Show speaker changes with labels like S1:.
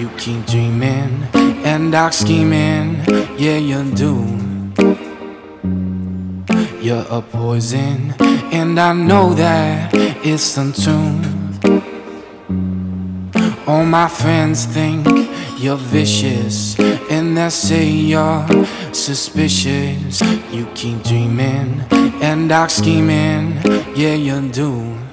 S1: You keep dreaming and dark scheming, yeah you do. You're a poison, and I know that it's untuned. All my friends think you're vicious, and they say you're suspicious. You keep dreaming and dark scheming, yeah you do.